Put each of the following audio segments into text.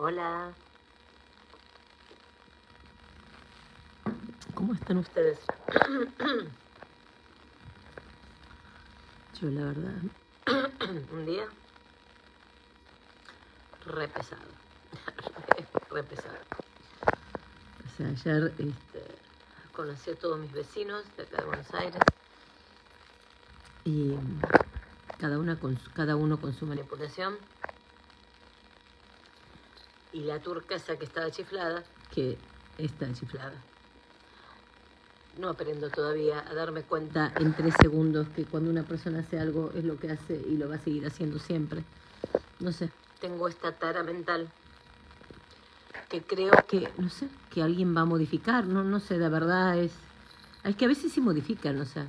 Hola. ¿Cómo están ustedes? Yo la verdad, un día re pesado. re pesado. O sea, ayer este, conocí a todos mis vecinos de acá de Buenos Aires y cada, una con, cada uno con su manipulación. Y la turca esa que estaba chiflada, que está chiflada. No aprendo todavía a darme cuenta en tres segundos que cuando una persona hace algo es lo que hace y lo va a seguir haciendo siempre. No sé, tengo esta tara mental que creo que, no sé, que alguien va a modificar, no, no sé, de verdad es... Es que a veces sí modifican, o sea,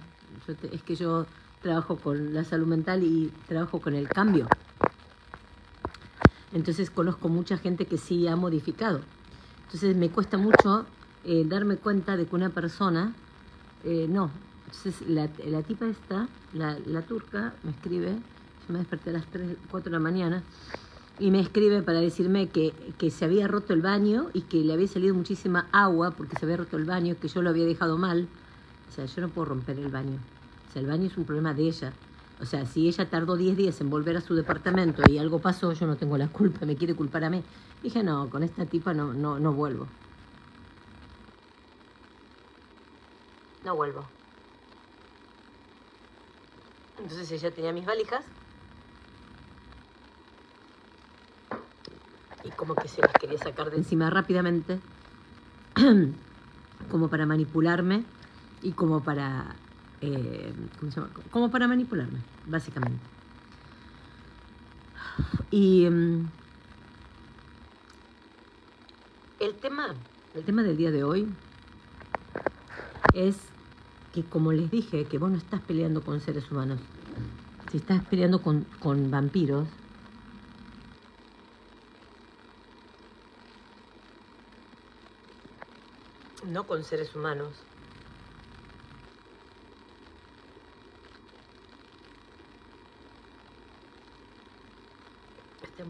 es que yo trabajo con la salud mental y trabajo con el cambio. Entonces conozco mucha gente que sí ha modificado. Entonces me cuesta mucho eh, darme cuenta de que una persona, eh, no. Entonces la, tipa esta, la, la, turca, me escribe, yo me desperté a las 3, 4 de la mañana, y me escribe para decirme que, que se había roto el baño y que le había salido muchísima agua porque se había roto el baño, que yo lo había dejado mal. O sea, yo no puedo romper el baño. O sea, el baño es un problema de ella. O sea, si ella tardó 10 días en volver a su departamento y algo pasó, yo no tengo la culpa, me quiere culpar a mí. Dije, no, con esta tipa no, no, no vuelvo. No vuelvo. Entonces ella tenía mis valijas y como que se las quería sacar de encima rápidamente, como para manipularme y como para eh, ¿cómo se llama? Como para manipularme, básicamente. Y um, el tema, el tema del día de hoy es que como les dije, que vos no estás peleando con seres humanos, si estás peleando con, con vampiros, no con seres humanos,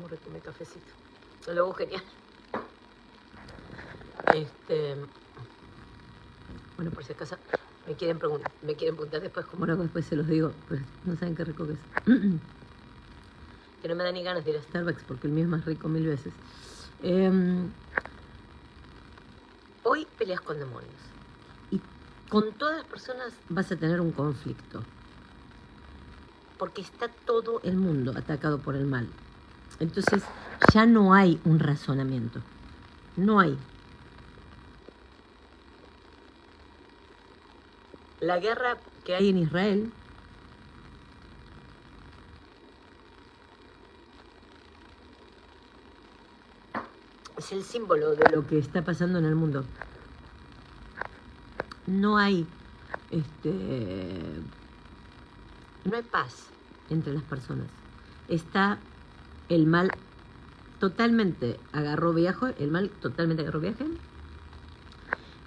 Amor tomé cafecito. Luego genial. Este, bueno, por si acaso me quieren preguntar, me quieren preguntar después cómo lo después se los digo, pues no saben qué rico que es. que no me da ni ganas de ir a Starbucks porque el mío es más rico mil veces. Eh, hoy peleas con demonios y con todas las personas vas a tener un conflicto porque está todo el mundo atacado por el mal. Entonces ya no hay un razonamiento. No hay. La guerra que hay en Israel es el símbolo de lo que está pasando en el mundo. No hay este no hay paz entre las personas. Está el mal totalmente agarró viaje, el mal totalmente agarró viaje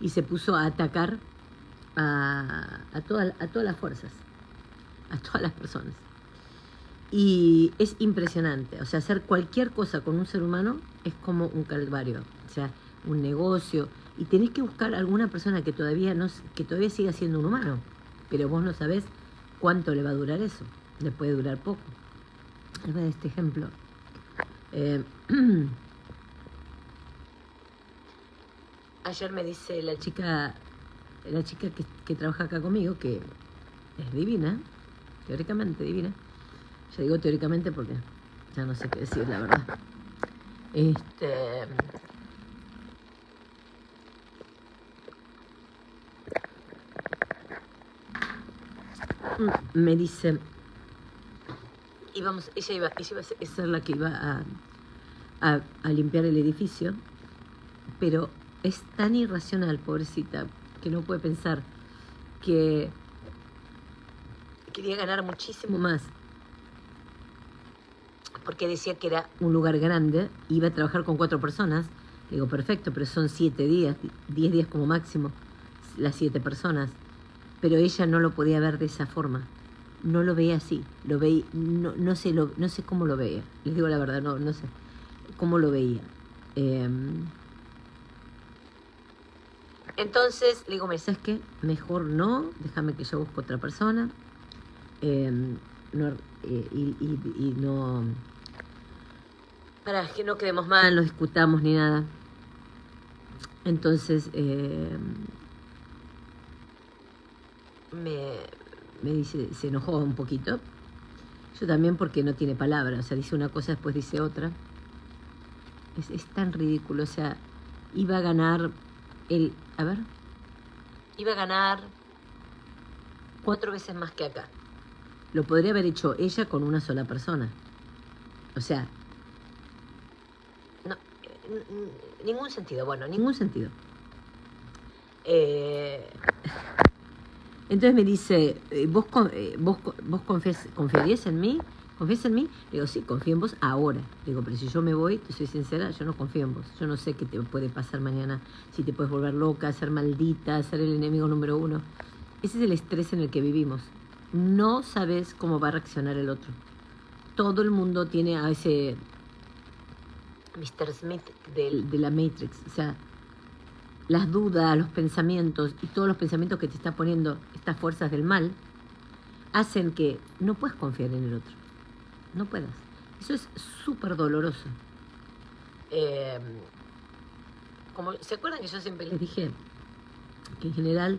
y se puso a atacar a, a, toda, a todas las fuerzas, a todas las personas. Y es impresionante, o sea, hacer cualquier cosa con un ser humano es como un calvario, o sea, un negocio, y tenés que buscar alguna persona que todavía, no, que todavía siga siendo un humano, pero vos no sabés cuánto le va a durar eso, le puede durar poco. Este ejemplo. Eh, ayer me dice la chica, la chica que, que, trabaja acá conmigo, que es divina, teóricamente divina. Ya digo teóricamente porque ya no sé qué decir, la verdad. Este. Me dice, íbamos, ella iba, ella iba a ser la que iba a, a, a, limpiar el edificio, pero es tan irracional, pobrecita, que no puede pensar que quería ganar muchísimo más. Porque decía que era un lugar grande, iba a trabajar con cuatro personas. Digo, perfecto, pero son siete días, diez días como máximo, las siete personas. Pero ella no lo podía ver de esa forma no lo veía así, lo veía, no, no, sé, lo, no sé cómo lo veía, les digo la verdad, no, no sé cómo lo veía. Em, entonces le digo, ¿sabes qué? Mejor no, déjame que yo busque otra persona. Em, eh, y, no. Para que no quedemos mal, no discutamos ni nada. Entonces em, me, me dice, se enojó un poquito. Yo también porque no tiene palabras, o sea, dice una cosa, después dice otra. Es, es tan ridículo, o sea, iba a ganar el, a ver, iba a ganar cuatro veces más que acá. Lo podría haber hecho ella con una sola persona. O sea, no, ningún sentido, bueno, ningún sentido. Eh, entonces me dice, eh, ¿vos, eh, vos, vos confiarías en mí? ¿Confías en mí? Le digo, sí, confío en vos ahora. Le digo, pero si yo me voy, te soy sincera, yo no confío en vos. Yo no sé qué te puede pasar mañana, si te puedes volver loca, ser maldita, ser el enemigo número uno. Ese es el estrés en el que vivimos. No sabes cómo va a reaccionar el otro. Todo el mundo tiene a ese Mr. Smith de, de la Matrix. O sea, las dudas, los pensamientos y todos los pensamientos que te está poniendo estas fuerzas del mal hacen que no puedas confiar en el otro no puedas. Eso es súper doloroso. Em, como, ¿Se acuerdan que yo siempre les dije que en general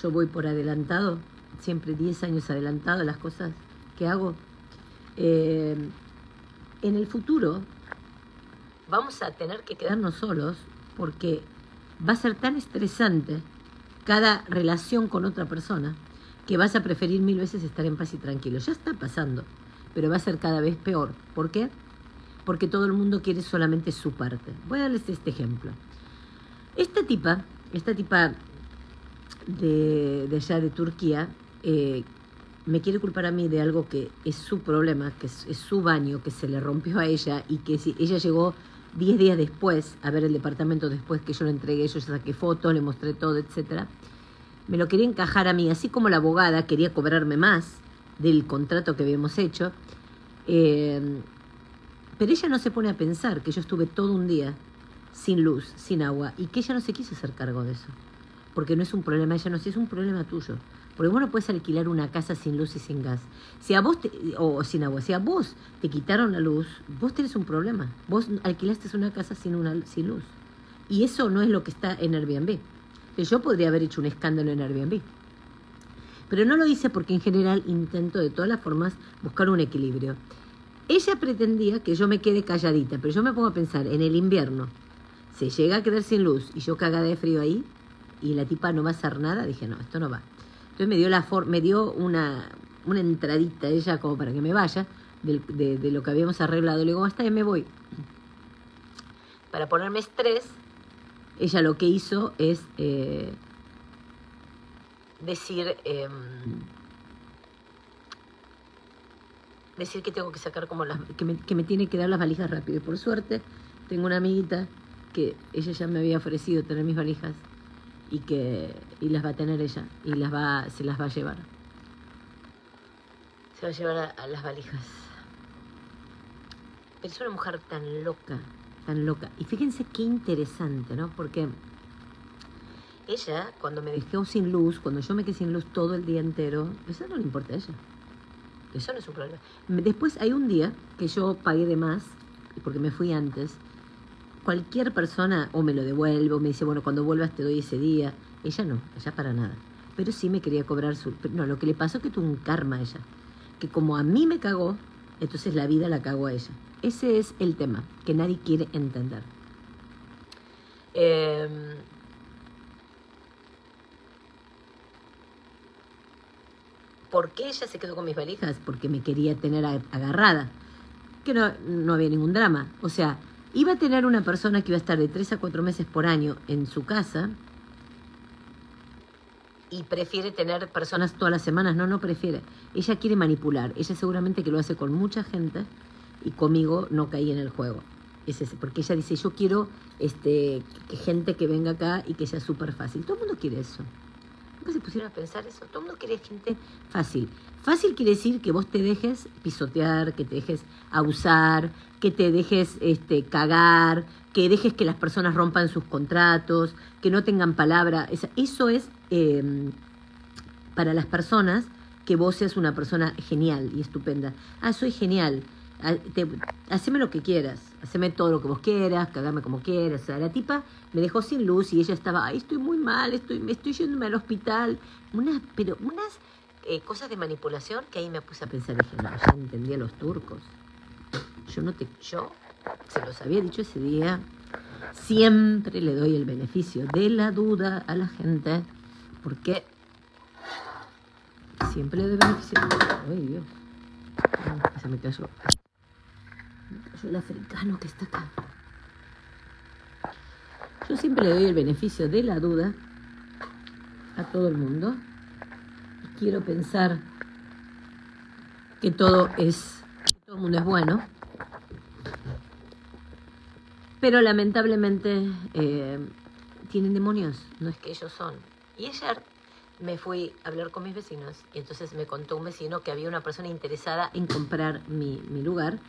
yo voy por adelantado, siempre 10 años adelantado a las cosas que hago? Em, en el futuro vamos a tener que quedarnos solos porque va a ser tan estresante cada relación con otra persona que vas a preferir mil veces estar en paz y tranquilo. Ya está pasando pero va a ser cada vez peor. ¿Por qué? Porque todo el mundo quiere solamente su parte. Voy a darles este ejemplo. Esta tipa, esta tipa de, allá de Turquía, eh, me quiere culpar a mí de algo que es su problema, que es, su baño, que se le rompió a ella y que si ella llegó 10 días después a ver el departamento, después que yo lo entregué, yo saqué fotos, le mostré todo, etcétera, me lo quería encajar a mí, así como la abogada quería cobrarme más del contrato que habíamos hecho. Eh, pero ella no se pone a pensar que yo estuve todo un día sin luz, sin agua, y que ella no se quiso hacer cargo de eso. Porque no es un problema ella, no, es un problema tuyo. Porque vos no puedes alquilar una casa sin luz y sin gas. Si a vos, o sin agua, si a vos te quitaron la luz, vos tenés un problema. Vos alquilaste una casa sin, una, sin luz. Y eso no es lo que está en Airbnb. Yo podría haber hecho un escándalo en Airbnb. Pero no lo hice porque en general intento de todas las formas buscar un equilibrio. Ella pretendía que yo me quede calladita, pero yo me pongo a pensar, en el invierno, se llega a quedar sin luz y yo cagada de frío ahí y la tipa no va a hacer nada, dije, no, esto no va. Entonces me dio, la me dio una, una entradita ella como para que me vaya de, lo que habíamos arreglado. Le digo, hasta ahí me voy. Para ponerme estrés, ella lo que hizo es eh, decir, em, decir que tengo que sacar como las, que me, que me tiene que dar las valijas rápido. Y por suerte, tengo una amiguita que ella ya me había ofrecido tener mis valijas y que y las va a tener ella y las va se las va a llevar se va a llevar a, las valijas pero es una mujer tan loca tan loca y fíjense qué interesante no porque ella, cuando me dejó sin luz, cuando yo me quedé sin luz todo el día entero, eso no le importa a ella. Eso no es un problema. Después hay un día que yo pagué de más, porque me fui antes. Cualquier persona o me lo devuelve o me dice, bueno, cuando vuelvas te doy ese día. Ella no, ella para nada. Pero sí me quería cobrar su... No, lo que le pasó es que tuvo un karma a ella. Que como a mí me cagó, entonces la vida la cagó a ella. Ese es el tema que nadie quiere entender. Eh, ¿Por qué ella se quedó con mis valijas? Porque me quería tener agarrada. Que no, no había ningún drama. O sea, iba a tener una persona que iba a estar de tres a cuatro meses por año en su casa y prefiere tener personas todas las semanas. No, no prefiere. Ella quiere manipular. Ella seguramente que lo hace con mucha gente y conmigo no caí en el juego. Es ese, porque ella dice, yo quiero este, que gente que venga acá y que sea súper fácil. Todo el mundo quiere eso Se pusieron a pensar eso. Todo el mundo quiere gente fácil. Fácil quiere decir que vos te dejes pisotear, que te dejes abusar, que te dejes este, cagar, que dejes que las personas rompan sus contratos, que no tengan palabra. Eso es em, para las personas que vos seas una persona genial y estupenda. Ah, soy genial. Haceme lo que quieras, haceme todo lo que vos quieras, cagame como quieras. O sea, la tipa me dejó sin luz y ella estaba, ay, estoy muy mal, estoy, me estoy yéndome al hospital. Unas, pero unas eh, cosas de manipulación que ahí me puse a pensar, dije, no, ya entendía los turcos. Yo no te, yo se los había dicho ese día, siempre le doy el beneficio de la duda a la gente, porque siempre le doy beneficio. Ay, Dios. Se me cayó. El africano que está acá. Yo siempre le doy el beneficio de la duda a todo el mundo. Quiero pensar que todo es, todo el mundo es bueno pero lamentablemente eh, tienen demonios, no es que ellos son. Y ayer me fui a hablar con mis vecinos y entonces me contó un vecino que había una persona interesada en comprar mi, mi lugar.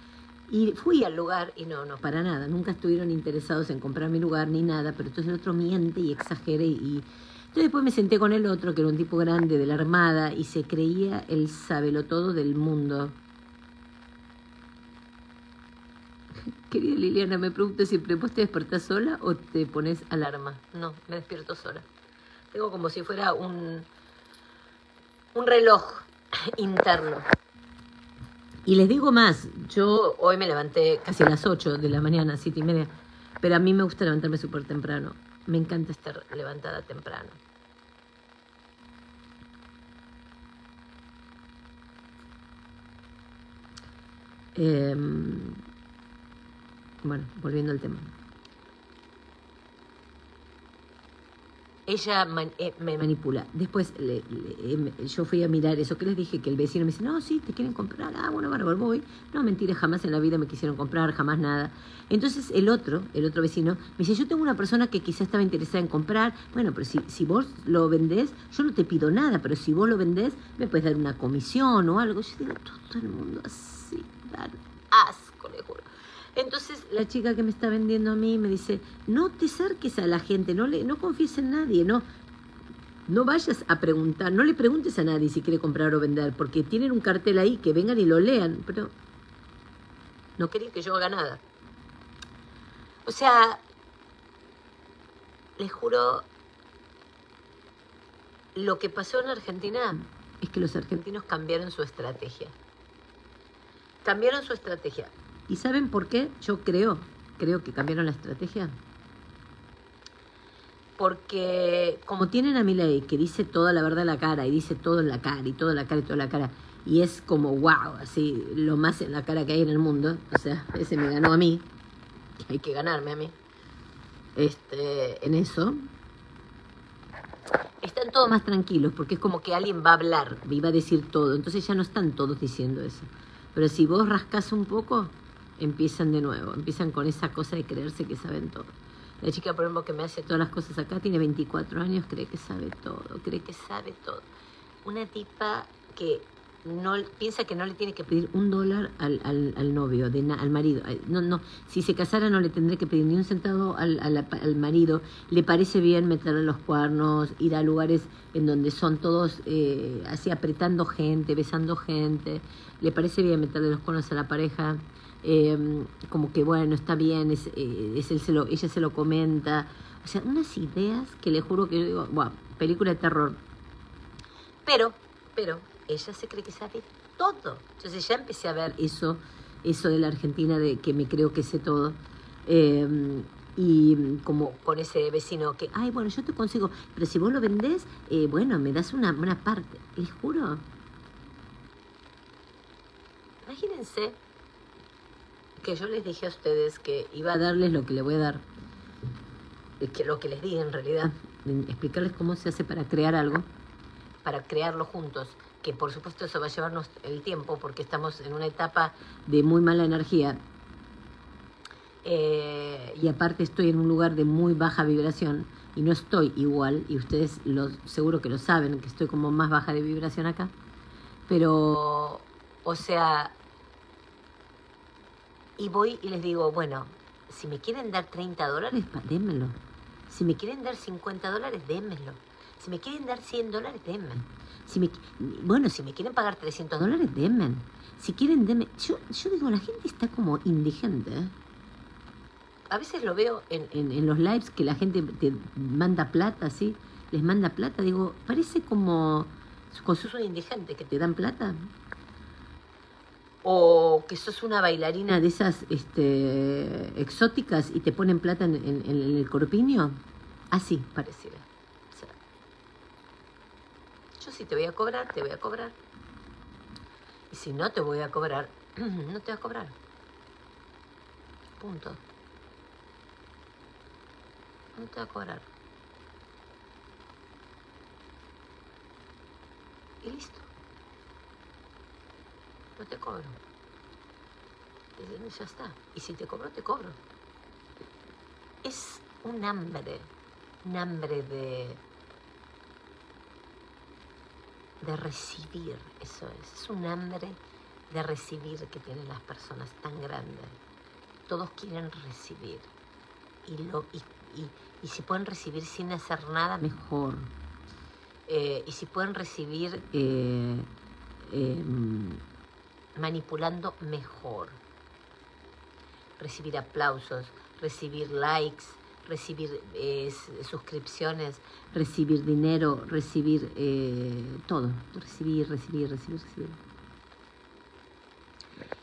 Y fui al lugar y no, no, para nada, nunca estuvieron interesados en comprar mi lugar ni nada, pero entonces el otro miente y exagera y... Entonces después me senté con el otro, que era un tipo grande de la Armada, y se creía el todo del mundo. Querida Liliana, me pregunto si vos te despertás sola o te pones alarma. No, me despierto sola. Tengo como si fuera un, un reloj interno. Y les digo más, yo hoy me levanté casi a las 8 de la mañana, 7 y media, pero a mí me gusta levantarme súper temprano. Me encanta estar levantada temprano. Eh, bueno, volviendo al tema. Ella eh, me manipula. Después em, yo fui a mirar eso que les dije, que el vecino me dice, no, sí, te quieren comprar. Ah, bueno, bárbaro, voy. No, mentira, jamás en la vida me quisieron comprar, jamás nada. Entonces el otro, el otro vecino, me dice, yo tengo una persona que quizás estaba interesada en comprar. Bueno, pero si, si vos lo vendés, yo no te pido nada, pero si vos lo vendés, me puedes dar una comisión o algo. Yo digo, todo el mundo así, dar asco, le juro. Entonces la chica que me está vendiendo a mí me dice, no te acerques a la gente, no, le, no confíes en nadie, no, no vayas a preguntar, no le preguntes a nadie si quiere comprar o vender, porque tienen un cartel ahí, que vengan y lo lean, pero no querían que yo haga nada. O sea, les juro, lo que pasó en Argentina es que los argentinos cambiaron su estrategia. Cambiaron su estrategia. ¿Y saben por qué? Yo creo, creo que cambiaron la estrategia. Porque como tienen a mi ley que dice toda la verdad en la cara y dice todo en la cara y toda la cara y toda la cara y es como wow, así lo más en la cara que hay en el mundo, o sea, ese me ganó a mí, hay que ganarme a mí. Este, en eso están todos más tranquilos porque es como que alguien va a hablar y va a decir todo, entonces ya no están todos diciendo eso. Pero si vos rascas un poco, empiezan de nuevo, empiezan con esa cosa de creerse que saben todo. La chica, por ejemplo, que me hace todas las cosas acá, tiene 24 años, cree que sabe todo, cree que sabe todo. Una tipa que no piensa que no le tiene que pedir un dólar al, al, novio, de, al marido. No, no, si se casara no le tendré que pedir ni un centavo al, al, marido. Le parece bien meterle los cuernos, ir a lugares en donde son todos eh, así apretando gente, besando gente. Le parece bien meterle los cuernos a la pareja. Em, como que bueno, está bien, es, eh, es él se lo, ella se lo comenta. O sea, unas ideas que le juro que yo digo, bueno, película de terror. Pero, pero, ella se cree que sabe todo. Entonces ya empecé a ver eso, eso de la Argentina, de que me creo que sé todo. Em, y como con ese vecino que, ay, bueno, yo te consigo, pero si vos lo vendés, eh, bueno, me das una, una parte. Les juro. Imagínense que yo les dije a ustedes que iba a darles lo que le voy a dar, que lo que les di en realidad, explicarles cómo se hace para crear algo, para crearlo juntos, que por supuesto eso va a llevarnos el tiempo porque estamos en una etapa de muy mala energía. Eh, y aparte estoy en un lugar de muy baja vibración, y no estoy igual, y ustedes lo, seguro que lo saben, que estoy como más baja de vibración acá, pero, o sea, y voy y les digo, bueno, si me quieren dar 30 dólares, démelo. Si me quieren dar 50 dólares, démelo. Si me quieren dar 100 dólares, denme. Si me, bueno, si me quieren pagar 300 dólares, denme. Si quieren, denme. Yo, yo digo, la gente está como indigente. ¿eh? A veces lo veo en, en- los lives que la gente te manda plata, ¿sí? Les manda plata. Digo, parece como... Con un indigente que te dan plata. O que sos una bailarina de esas este, exóticas y te ponen plata en- en el corpiño. Así pareciera. O sea, yo si te voy a cobrar, te voy a cobrar. Y si no te voy a cobrar, no te voy a cobrar. Punto. No te voy a cobrar. Y listo. No te cobro. Ya está. Y si te cobro, te cobro. Es un hambre, un hambre de, de recibir, eso es. Es un hambre de recibir que tienen las personas tan grande. Todos quieren recibir. Y, lo, y, y- y si pueden recibir sin hacer nada, mejor. Eh, y si pueden recibir eh, em, manipulando mejor. Recibir aplausos, recibir likes, recibir eh, suscripciones, recibir dinero, recibir eh, todo. Recibir, recibir, recibir, recibir.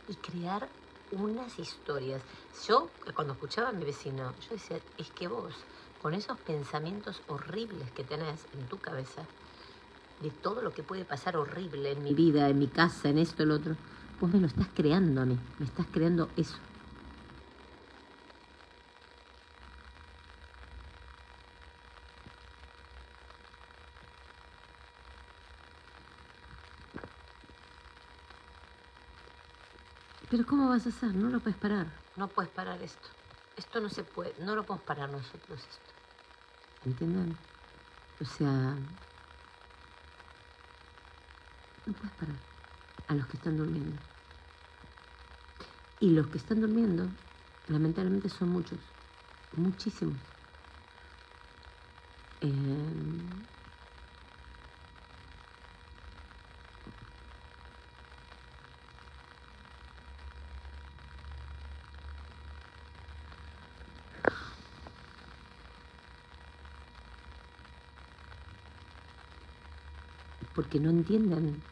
Y crear unas historias. Yo, cuando escuchaba a mi vecino, yo decía, es que vos, con esos pensamientos horribles que tenés en tu cabeza, de todo lo que puede pasar horrible en mi vida, en mi casa, en esto, en lo otro, vos me lo estás creando a mí, me estás creando eso. Pero ¿cómo vas a hacer? No lo puedes parar. No puedes parar esto. Esto no se puede, no lo podemos parar nosotros esto. ¿Entienden? O sea, no puedes parar a los que están durmiendo. Y los que están durmiendo, lamentablemente son muchos, muchísimos. Eh, porque no entienden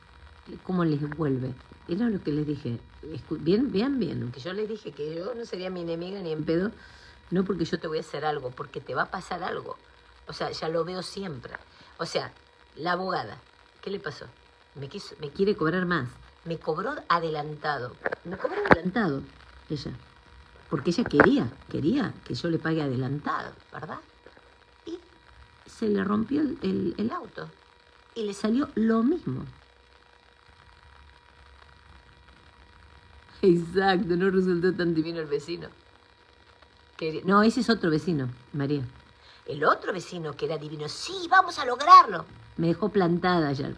cómo les vuelve. Era lo que les dije. Bien, vean bien, que yo les dije que yo no sería mi enemiga ni en pedo, no porque yo te voy a hacer algo, porque te va a pasar algo. O sea, ya lo veo siempre. O sea, la abogada, ¿qué le pasó? Me, quiso, me quiere cobrar más. Me cobró adelantado. Me cobró adelantado ella. Porque ella quería, quería que yo le pague adelantado, ¿verdad? Y se le rompió el auto. Y le salió lo mismo. Exacto, no resultó tan divino el vecino. Que- no, ese es otro vecino, María. El otro vecino que era divino, sí, vamos a lograrlo. Me dejó plantada ayer.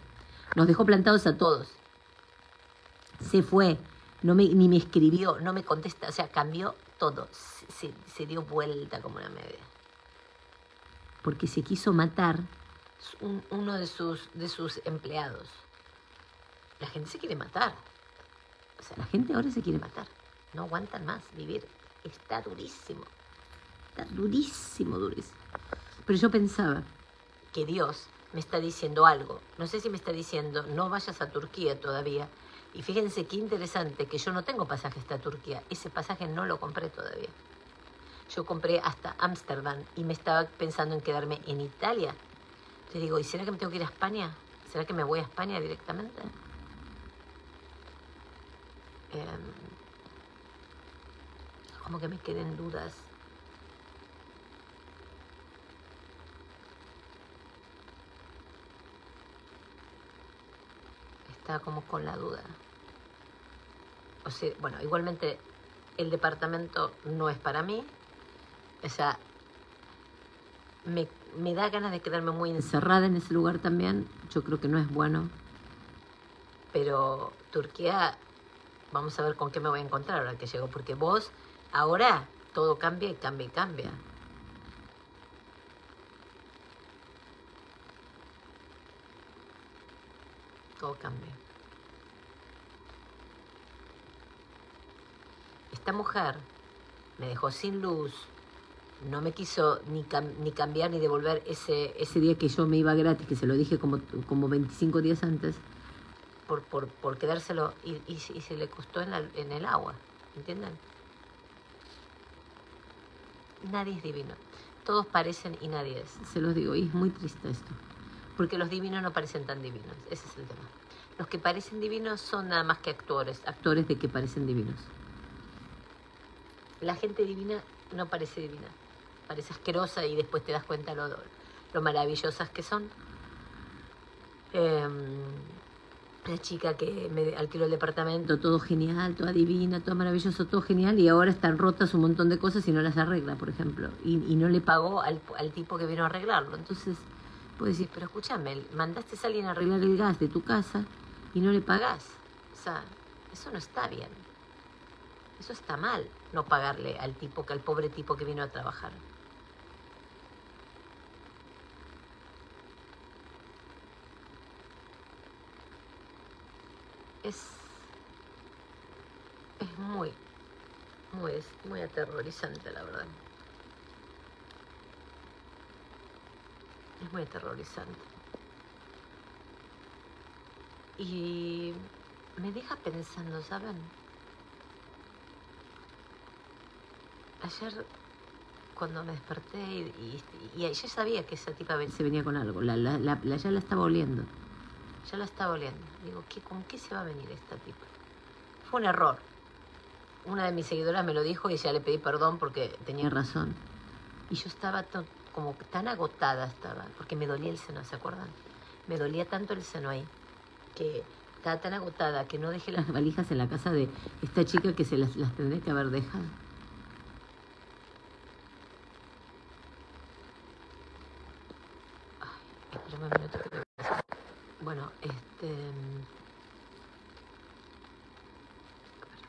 Nos dejó plantados a todos. Se fue, no me, ni me escribió, no me contesta, o sea, cambió todo. Se, se- se dio vuelta como una media. Porque se quiso matar un- uno de sus, de sus empleados. La gente se quiere matar. O sea, la gente ahora se quiere matar. No aguantan más vivir. Está durísimo. Está durísimo, durísimo. Pero yo pensaba que Dios me está diciendo algo. No sé si me está diciendo, no vayas a Turquía todavía. Y fíjense qué interesante que yo no tengo pasaje hasta Turquía. Ese pasaje no lo compré todavía. Yo compré hasta Ámsterdam y me estaba pensando en quedarme en Italia. Te digo, ¿y será que me tengo que ir a España? ¿Será que me voy a España directamente? Em, como que me queden dudas. Está como con la duda. O sea, bueno, igualmente el departamento no es para mí. O sea, me, me da ganas de quedarme muy encerrada en ese lugar también. Yo creo que no es bueno. Pero Turquía, vamos a ver con qué me voy a encontrar ahora que llego, porque vos ahora todo cambia y cambia y cambia. Todo cambia. Esta mujer me dejó sin luz, no me quiso ni, cam- ni cambiar ni devolver ese, ese día que yo me iba gratis, que se lo dije como, como 25 días antes, por, por, por quedárselo y, y, y se le costó en, la- en el agua, ¿entienden? Nadie es divino. Todos parecen y nadie es. Se los digo, y es muy triste esto. Porque los divinos no parecen tan divinos. Ese es el tema. Los que parecen divinos son nada más que actores. Actores de que parecen divinos. La gente divina no parece divina. Parece asquerosa y después te das cuenta lo, lo maravillosas que son. Em, la chica que me alquiló el departamento, todo genial, toda divina, todo maravilloso, todo genial, y ahora están rotas un montón de cosas y no las arregla, por ejemplo, y, y no le pagó al, al tipo que vino a arreglarlo. Entonces, puedes decir, pero escúchame, mandaste a alguien a arreglar el gas de tu casa y no le pagás. O sea, eso no está bien. Eso está mal, no pagarle al tipo, que al pobre tipo que vino a trabajar. Es, es muy, muy, es muy aterrorizante, la verdad. Es muy aterrorizante. Y me deja pensando, ¿saben? Ayer cuando me desperté y, y, ya sabía que esa tipa se venía con algo, la, la, la, la- ya la estaba oliendo. Ya la estaba oliendo. Digo, ¿qué, ¿con qué se va a venir esta tipa? Fue un error. Una de mis seguidoras me lo dijo y ya le pedí perdón porque tenía razón. Y yo estaba to- como tan agotada estaba, porque me dolía el seno, ¿se acuerdan? Me dolía tanto el seno ahí, que estaba tan agotada que no dejé las valijas en la casa de esta chica que se las, las tendré que haber dejado. Ay, espérame un minuto que te voy a decir. Bueno, este... mm, a ver.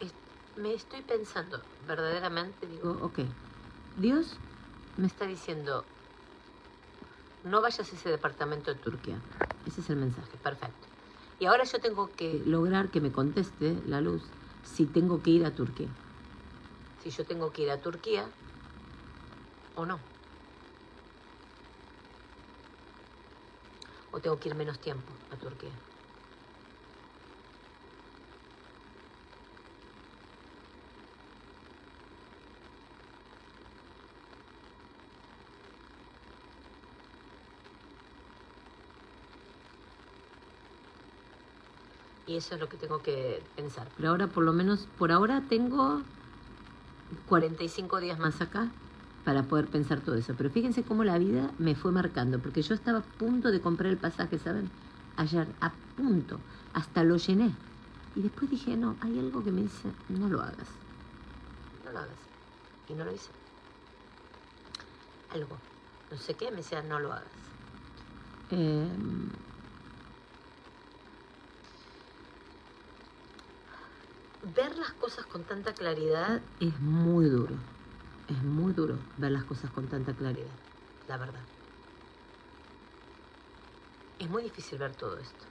Es- me estoy pensando, verdaderamente digo, ok, Dios me está diciendo, no vayas a ese departamento de Turquía. Ese es el mensaje, perfecto. Y ahora yo tengo que lograr que me conteste la luz si tengo que ir a Turquía. Si yo tengo que ir a Turquía o no. O tengo que ir menos tiempo a Turquía. Y eso es lo que tengo que pensar. Pero ahora, por lo menos, por ahora tengo 45 días más acá para poder pensar todo eso. Pero fíjense cómo la vida me fue marcando, porque yo estaba a punto de comprar el pasaje, ¿saben? Ayer, a punto, hasta lo llené. Y después dije, no, hay algo que me dice, no lo hagas. No lo hagas. Y no lo hice. Algo. No sé qué, me decía, no lo hagas. Em, ver las cosas con tanta claridad es muy duro. Es muy duro ver las cosas con tanta claridad, la verdad. Es muy difícil ver todo esto.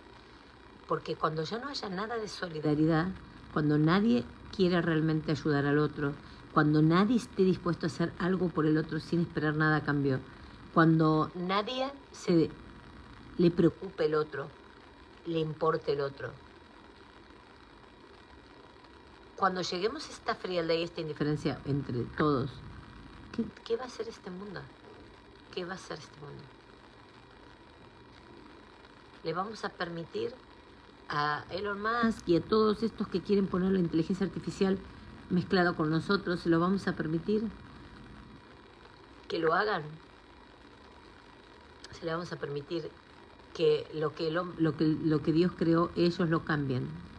Porque cuando ya no haya nada de solidaridad, cuando nadie quiera realmente ayudar al otro, cuando nadie esté dispuesto a hacer algo por el otro sin esperar nada a cambio, cuando nadie se le preocupe el otro, le importe el otro, cuando lleguemos a esta frialdad y esta indiferencia entre todos, ¿qué, va a ser este mundo? ¿Qué va a ser este mundo? ¿Le vamos a permitir a Elon Musk y a todos estos que quieren poner la inteligencia artificial mezclada con nosotros, ¿se lo vamos a permitir que lo hagan? ¿Se le vamos a permitir que lo que, lo, lo que, lo que Dios creó, ellos lo cambian.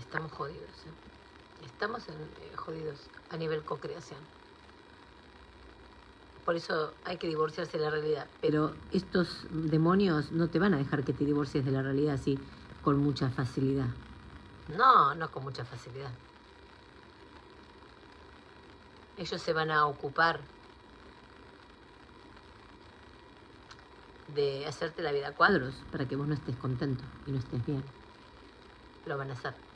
Estamos jodidos. ¿eh? Estamos en, eh, jodidos a nivel co-creación. Por eso hay que divorciarse de la realidad. Pero estos demonios no te van a dejar que te divorcies de la realidad así con mucha facilidad. No, no con mucha facilidad. Ellos se van a ocupar de hacerte la vida a cuadros para que vos no estés contento y no estés bien. Lo van a hacer.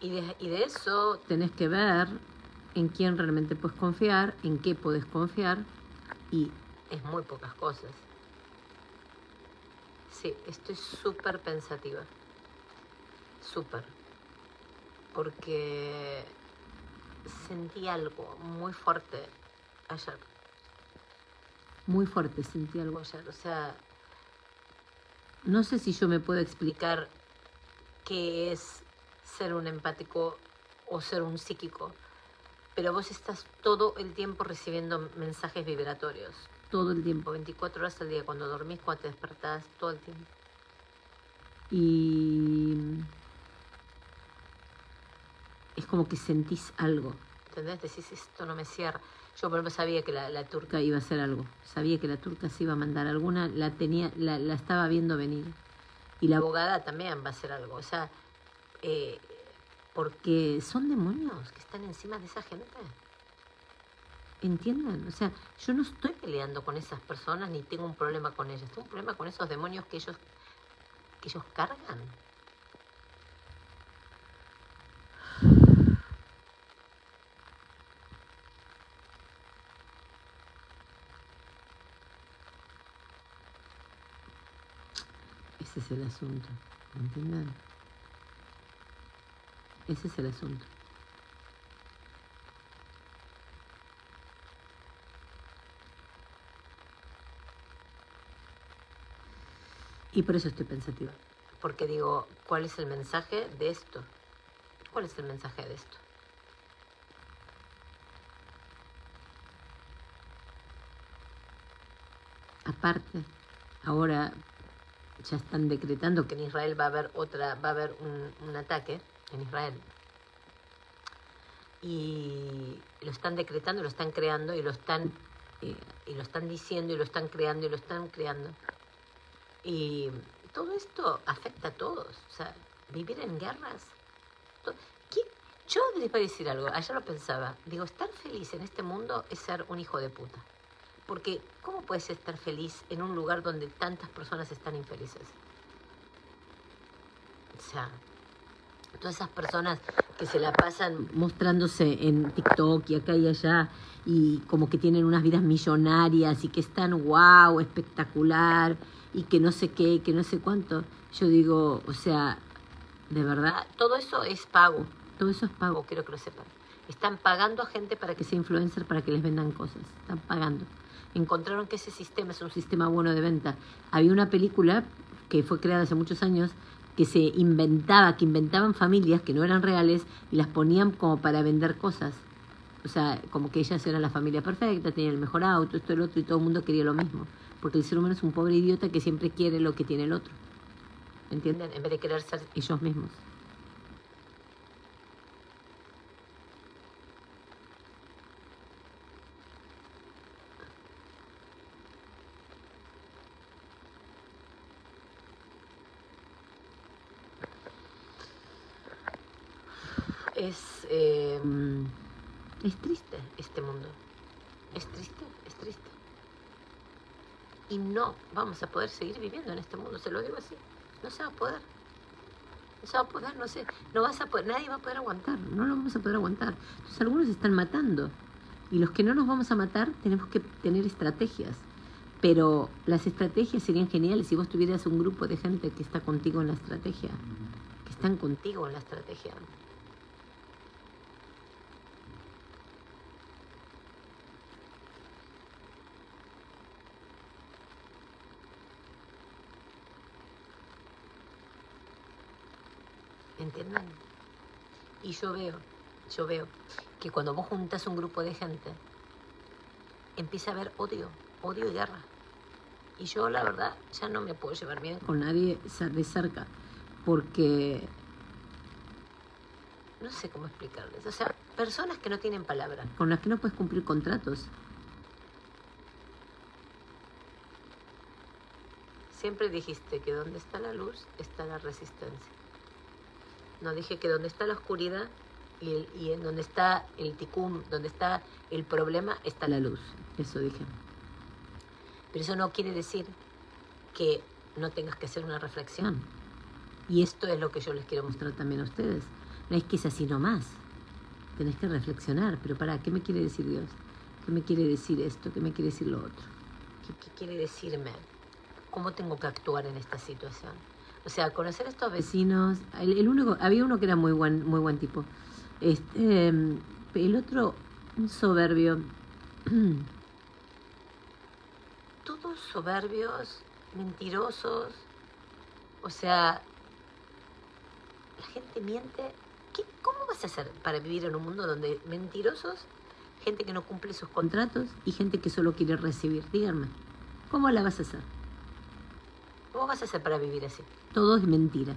Y de, y de eso tenés que ver en quién realmente puedes confiar, en qué puedes confiar y es muy pocas cosas. Sí, estoy súper pensativa. Súper. Porque sentí algo muy fuerte ayer. Muy fuerte sentí algo ayer. O sea, no sé si yo me puedo explicar qué es ser un empático o ser un psíquico, pero vos estás todo el tiempo recibiendo mensajes vibratorios, todo el tiempo, 24 horas al día, cuando dormís, cuando te despertás, todo el tiempo. Y es como que sentís algo, ¿entendés? Decís, esto no me cierra. Yo por ejemplo sabía que la, turca iba a hacer algo, sabía que la turca se iba a mandar alguna, la tenía, la, la estaba viendo venir. Y la abogada también va a hacer algo, o sea, eh, porque son demonios que están encima de esa gente. ¿Entienden? O sea, yo no estoy peleando con esas personas ni tengo un problema con ellas, tengo un problema con esos demonios que ellos, que ellos cargan. Ese es el asunto, ¿entienden? Ese es el asunto. Y por eso estoy pensativa. Porque digo, ¿cuál es el mensaje de esto? ¿Cuál es el mensaje de esto? Aparte, ahora ya están decretando que en Israel va a haber otra, va a haber un, ataque en Israel. Y lo están decretando, lo están creando y lo están y lo están diciendo y lo están creando y lo están creando. Y todo esto afecta a todos. O sea, vivir en guerras. Yo les voy a decir algo, ayer lo pensaba. Digo, estar feliz en este mundo es ser un hijo de puta. Porque ¿cómo puedes estar feliz en un lugar donde tantas personas están infelices? O sea, todas esas personas que se la pasan mostrándose en TikTok y acá y allá y como que tienen unas vidas millonarias y que están wow, espectacular y que no sé qué, que no sé cuánto. Yo digo, o sea, de verdad, todo eso es pago, todo eso es pago, quiero que lo sepan. Están pagando a gente para que sea influencer, para que les vendan cosas, están pagando encontraron que ese sistema es un sistema bueno de venta. Había una película que fue creada hace muchos años que se inventaba, que inventaban familias que no eran reales y las ponían como para vender cosas. O sea, como que ellas eran la familia perfecta, tenían el mejor auto, esto, el otro, y todo el mundo quería lo mismo. Porque el ser humano es un pobre idiota que siempre quiere lo que tiene el otro. ¿Entienden? En vez de querer ser ellos mismos. es, eh, es triste este mundo. Es triste, es triste. Y no vamos a poder seguir viviendo en este mundo, se lo digo así. No se va a poder. No se va a poder, no sé. No vas a poder, nadie va a poder aguantar. No lo vamos a poder aguantar. Entonces algunos están matando. Y los que no nos vamos a matar tenemos que tener estrategias. Pero las estrategias serían geniales si vos tuvieras un grupo de gente que está contigo en la estrategia. Que están contigo en la estrategia. ¿Entienden? Y yo veo, yo veo que cuando vos juntas un grupo de gente, empieza a haber odio, odio y guerra. Y yo la verdad ya no me puedo llevar bien con nadie de cerca, porque no sé cómo explicarles. O sea, personas que no tienen palabra, con las que no puedes cumplir contratos. Siempre dijiste que donde está la luz está la resistencia. No dije que donde está la oscuridad y, y en donde está el ticum, donde está el problema, está la luz. Eso dije. Pero eso no quiere decir que no tengas que hacer una reflexión. Y esto es lo que yo les quiero mostrar también a ustedes. No es que es así nomás. Tenés que reflexionar. Pero para, ¿qué me quiere decir Dios? ¿Qué me quiere decir esto? ¿Qué me quiere decir lo otro? ¿Qué, qué quiere decirme? ¿Cómo tengo que actuar en esta situación? O sea, conocer a estos vecinos. El, único, había uno que era muy buen, muy buen tipo. Este, el otro, un soberbio. Todos soberbios, mentirosos. O sea, la gente miente. ¿Qué, ¿Cómo vas a hacer para vivir en un mundo donde mentirosos, gente que no cumple sus contratos y gente que solo quiere recibir? Díganme, ¿cómo la vas a hacer? ¿Cómo vas a hacer para vivir así? Todo es mentira.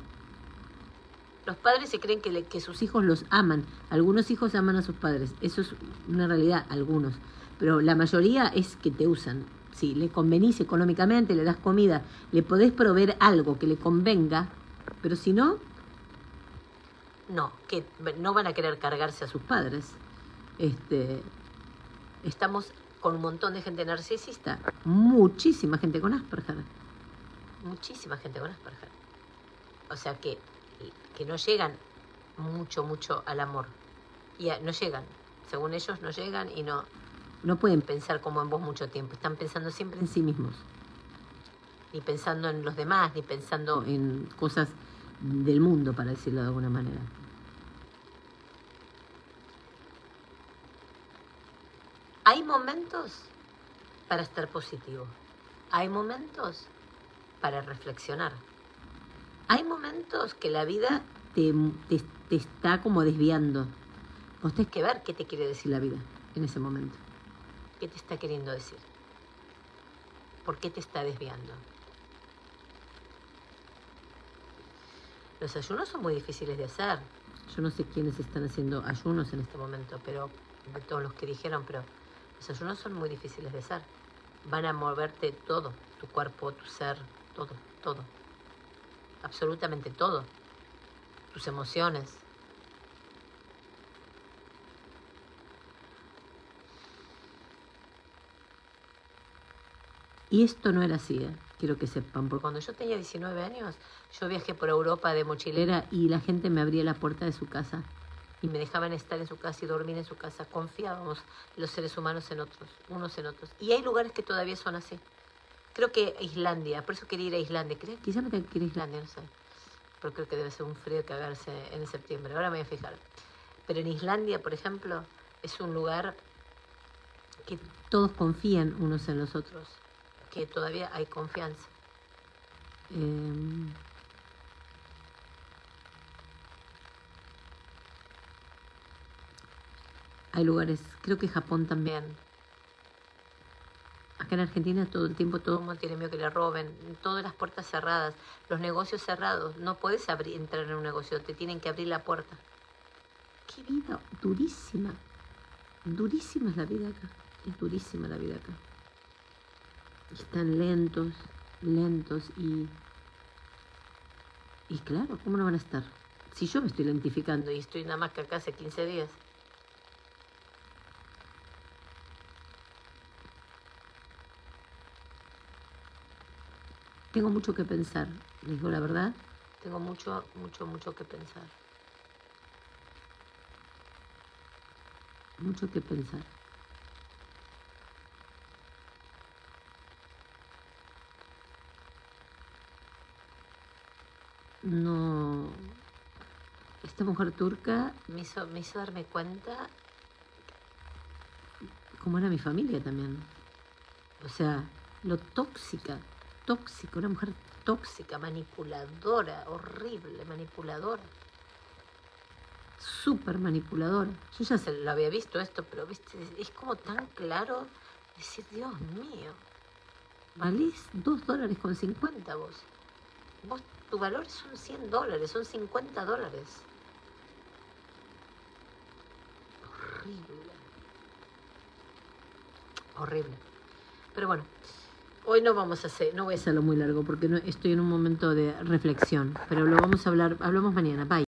Los padres se creen que, le, que sus hijos los aman. Algunos hijos aman a sus padres. Eso es una realidad, algunos. Pero la mayoría es que te usan. Si le convenís económicamente, le das comida, le podés proveer algo que le convenga, pero si no, no, que no van a querer cargarse a sus padres. Este, estamos con un montón de gente narcisista, muchísima gente con Asperger muchísima gente con Asperger. O sea que, que no llegan mucho, mucho al amor. Y no llegan. Según ellos no llegan y no, no pueden pensar como en vos mucho tiempo. Están pensando siempre en sí mismos. Ni pensando en los demás, ni pensando en cosas del mundo, para decirlo de alguna manera. Hay momentos para estar positivo. Hay momentos para reflexionar. Hay momentos que la vida te, te, te, está como desviando. Vos tenés que ver qué te quiere decir la vida en ese momento. ¿Qué te está queriendo decir? ¿Por qué te está desviando? Los ayunos son muy difíciles de hacer. Yo no sé quiénes están haciendo ayunos en este momento, pero todos los que dijeron, pero los ayunos son muy difíciles de hacer. Van a moverte todo, tu cuerpo, tu ser, todo, todo, absolutamente todo, tus emociones. Y esto no era así, ¿eh? quiero que sepan, porque cuando yo tenía 19 años, yo viajé por Europa de mochilera y la gente me abría la puerta de su casa y me dejaban estar en su casa y dormir en su casa. Confiábamos los seres humanos en otros, unos en otros. Y hay lugares que todavía son así. Creo que Islandia, por eso quería ir a Islandia. Creo, quizá me tengo que ir a Islandia, no sé. Pero creo que debe ser un frío cagarse en septiembre. Ahora me voy a fijar. Pero en Islandia, por ejemplo, es un lugar que todos confían unos en los otros. Que todavía hay confianza. Eh... Hay lugares, creo que Japón también. Acá en Argentina todo el tiempo todo el mundo tiene miedo que le roben, todas las puertas cerradas, los negocios cerrados. No puedes abrir, entrar en un negocio, te tienen que abrir la puerta. Qué vida durísima. Durísima es la vida acá. Es durísima la vida acá. Están lentos, lentos y... Y claro, ¿cómo no van a estar? Si yo me estoy lentificando y estoy nada más que acá hace 15 días. Tengo mucho que pensar, digo la verdad. Tengo mucho, mucho, mucho que pensar. Mucho que pensar. No. Esta mujer turca me hizo, me hizo darme cuenta cómo era mi familia también. O sea, lo tóxica, tóxica, una mujer tóxica, manipuladora, horrible, manipuladora. Súper manipuladora. Yo ya se lo había visto esto, pero viste, es como tan claro decir, Dios mío, valís dos dólares con 50 vos. Vos, tu valor son 100 dólares, son 50 dólares. Horrible. Horrible. Pero bueno, hoy no vamos a hacer, no voy a hacerlo muy largo porque no, estoy en un momento de reflexión, pero lo vamos a hablar, hablamos mañana. Bye.